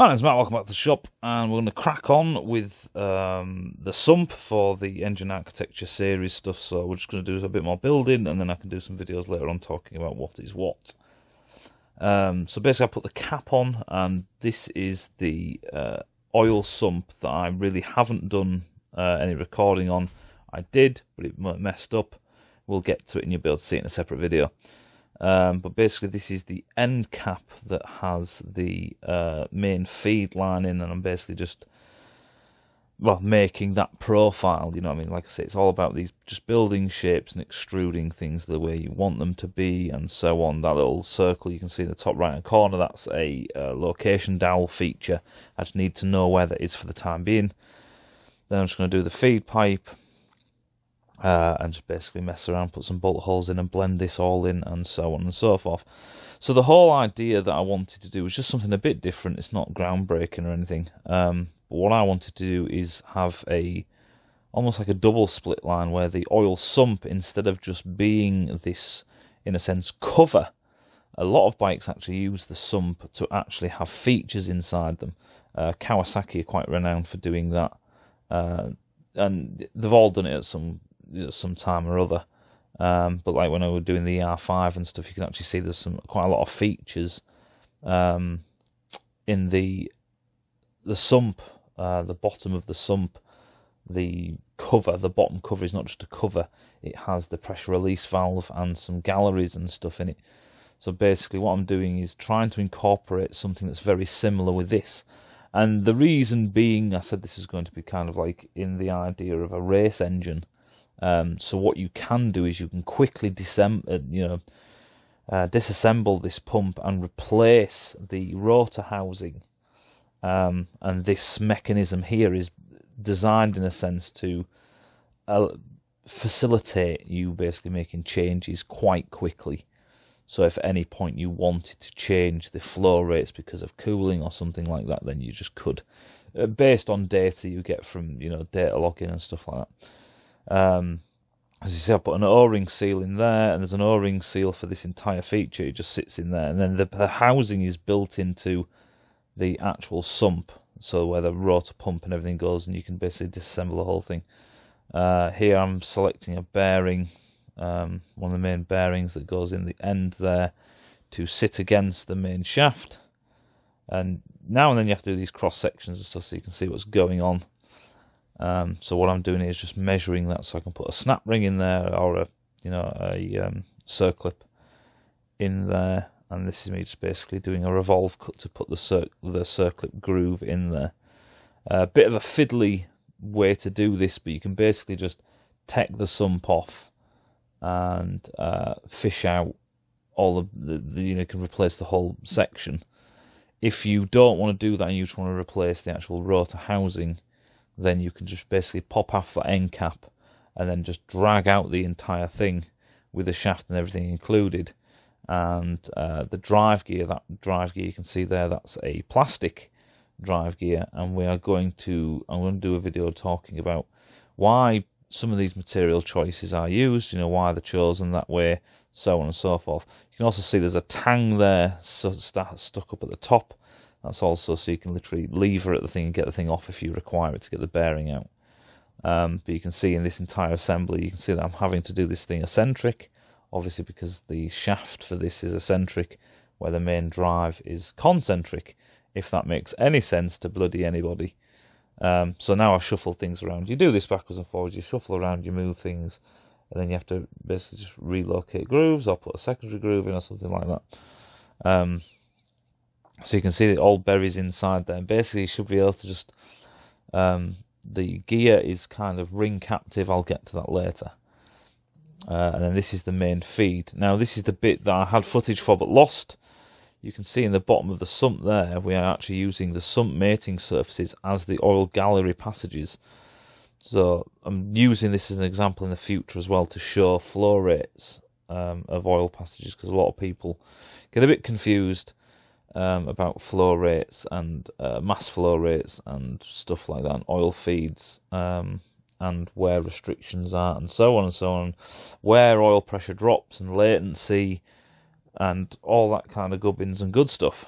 My name's Matt, welcome back to the shop, and we're going to crack on with um, the sump for the engine architecture series stuff. So we're just going to do a bit more building, and then I can do some videos later on talking about what is what. Um, so basically, I put the cap on, and this is the uh, oil sump that I really haven't done uh, any recording on. I did, but it messed up. We'll get to it, and you'll be able to see it in a separate video. Um, but basically, this is the end cap that has the uh, main feed line in, and I'm basically just well making that profile. You know I mean? Like I say, it's all about these just building shapes and extruding things the way you want them to be, and so on. That little circle you can see in the top right hand corner, that's a uh, location dowel feature. I just need to know where that is for the time being. Then I'm just going to do the feed pipe uh, and just basically mess around, put some bolt holes in, and blend this all in, and so on and so forth. So the whole idea that I wanted to do was just something a bit different. It's not groundbreaking or anything. Um, but what I wanted to do is have a almost like a double split line where the oil sump, instead of just being this, in a sense, cover, a lot of bikes actually use the sump to actually have features inside them. Uh, Kawasaki are quite renowned for doing that. Uh, and they've all done it at some some time or other. Um, but like when I was doing the R5 and stuff, you can actually see there's some quite a lot of features um, in the the sump, uh, the bottom of the sump, the cover, the bottom cover is not just a cover; it has the pressure release valve and some galleries and stuff in it. So basically, what I'm doing is trying to incorporate something that's very similar with this. And the reason being, I said this is going to be kind of like in the idea of a race engine. Um, so what you can do is you can quickly disem- uh, you know, uh, disassemble this pump and replace the rotor housing. Um, and this mechanism here is designed in a sense to uh, facilitate you basically making changes quite quickly. So if at any point you wanted to change the flow rates because of cooling or something like that, then you just could, uh, based on data you get from you know data logging and stuff like that. Um, as you see, I put an O-ring seal in there, and there's an O-ring seal for this entire feature. It just sits in there, and then the, the housing is built into the actual sump, so where the rotor pump and everything goes, and you can basically disassemble the whole thing. Uh, here I'm selecting a bearing, um, one of the main bearings that goes in the end there to sit against the main shaft. And now and then you have to do these cross sections and stuff so you can see what's going on. Um, so what I'm doing is just measuring that so I can put a snap ring in there or a you know a um, circlip in there, and this is me just basically doing a revolve cut to put the cir- the circlip groove in there. A bit of a fiddly way to do this, but you can basically just take the sump off and uh, fish out all of the, the you know can replace the whole section. If you don't want to do that and you just want to replace the actual rotor housing, then you can just basically pop off the end cap and then just drag out the entire thing with the shaft and everything included. And uh, the drive gear, that drive gear you can see there, that's a plastic drive gear. And we are going to, I'm going to do a video talking about why some of these material choices are used, you know, why they're chosen that way, so on and so forth. You can also see there's a tang there so stuck up at the top that's also so you can literally lever at the thing and get the thing off if you require it to get the bearing out. Um, but you can see in this entire assembly, you can see that I'm having to do this thing eccentric, obviously because the shaft for this is eccentric, where the main drive is concentric, if that makes any sense to bloody anybody. Um, so now I shuffle things around. You do this backwards and forwards, you shuffle around, you move things, and then you have to basically just relocate grooves or put a secondary groove in or something like that. Um, so you can see the old berries inside there. Basically, you should be able to just um, the gear is kind of ring captive. I'll get to that later. Uh, and then this is the main feed. Now this is the bit that I had footage for but lost. You can see in the bottom of the sump there, we are actually using the sump mating surfaces as the oil gallery passages. So I'm using this as an example in the future as well to show flow rates um, of oil passages because a lot of people get a bit confused um, about flow rates and uh, mass flow rates and stuff like that, and oil feeds, um, and where restrictions are, and so on and so on, where oil pressure drops and latency, and all that kind of gubbins and good stuff.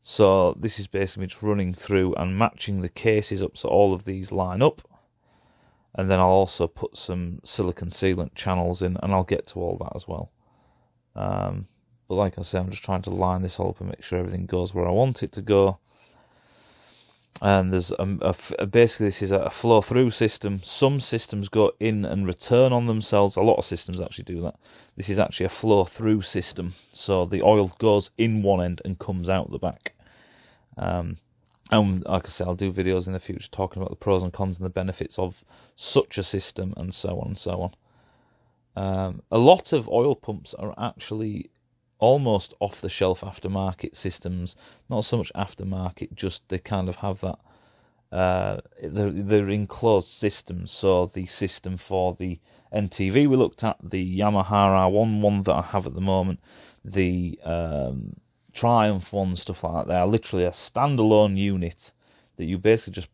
So this is basically just running through and matching the cases up so all of these line up. And then I'll also put some silicon sealant channels in and I'll get to all that as well. Um, but like I say, I'm just trying to line this all up and make sure everything goes where I want it to go. And there's a, a, basically this is a flow through system. Some systems go in and return on themselves. A lot of systems actually do that. This is actually a flow through system, so the oil goes in one end and comes out the back. Um, and like I say, I'll do videos in the future talking about the pros and cons and the benefits of such a system and so on and so on. Um, a lot of oil pumps are actually almost off the shelf aftermarket systems. Not so much aftermarket, just they kind of have that. Uh, they're, they're enclosed systems. So the system for the NTV we looked at, the Yamaha R1 one that I have at the moment, the um, Triumph one, stuff like that. They are literally a standalone unit that you basically just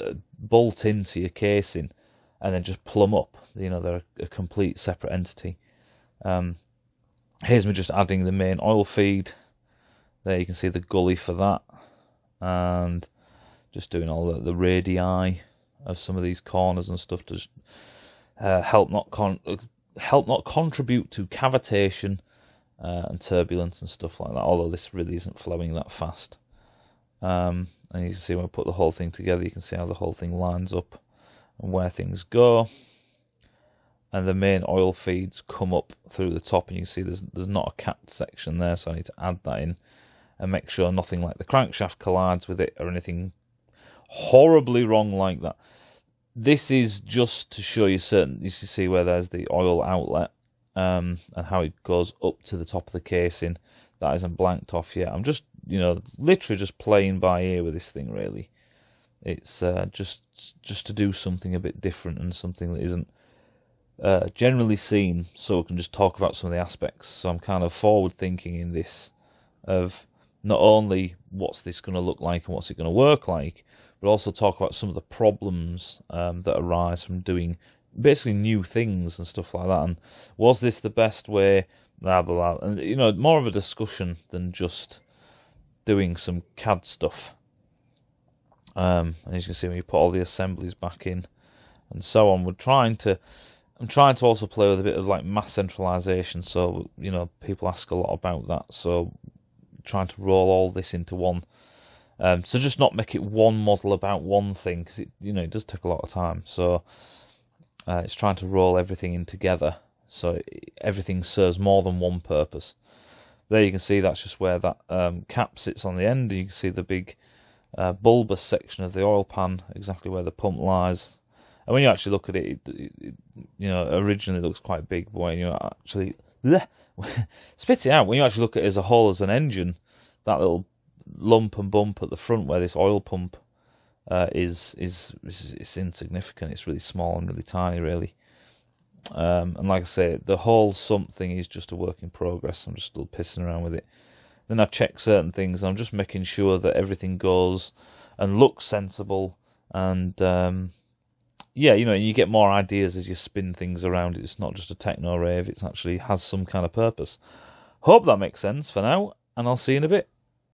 uh, bolt into your casing and then just plumb up. You know, they're a complete separate entity. Um, here's me just adding the main oil feed. There you can see the gully for that, and just doing all the, the radii of some of these corners and stuff to just, uh, help not con- help not contribute to cavitation uh, and turbulence and stuff like that. Although this really isn't flowing that fast. Um, and you can see when I put the whole thing together, you can see how the whole thing lines up and where things go. And the main oil feeds come up through the top, and you can see there's there's not a capped section there, so I need to add that in and make sure nothing like the crankshaft collides with it or anything horribly wrong like that. This is just to show you certain. You can see where there's the oil outlet um, and how it goes up to the top of the casing. That isn't blanked off yet. I'm just, you know, literally just playing by ear with this thing. Really, it's uh, just just to do something a bit different and something that isn't uh, generally seen, so we can just talk about some of the aspects. So I'm kind of forward thinking in this of not only what's this going to look like and what's it going to work like, but also talk about some of the problems um, that arise from doing basically new things and stuff like that. And was this the best way? Blah blah blah. And you know, more of a discussion than just doing some CAD stuff. Um, and as you can see, when you put all the assemblies back in and so on, we're trying to. I'm trying to also play with a bit of like mass centralization. So you know, people ask a lot about that. So trying to roll all this into one. Um, so just not make it one model about one thing because it you know it does take a lot of time. So uh, it's trying to roll everything in together so everything serves more than one purpose. There you can see that's just where that um, cap sits on the end. You can see the big uh, bulbous section of the oil pan, exactly where the pump lies. And when you actually look at it, it, it, you know, originally it looks quite big, but when you actually bleh, spit it out, when you actually look at it as a whole as an engine, that little lump and bump at the front where this oil pump uh, is, is is is insignificant. It's really small and really tiny, really. Um, and like I say, the whole something is just a work in progress. I'm just still pissing around with it. Then I check certain things. I'm just making sure that everything goes and looks sensible. And um, yeah, you know, you get more ideas as you spin things around. It's not just a techno rave. It actually has some kind of purpose. Hope that makes sense for now, and I'll see you in a bit.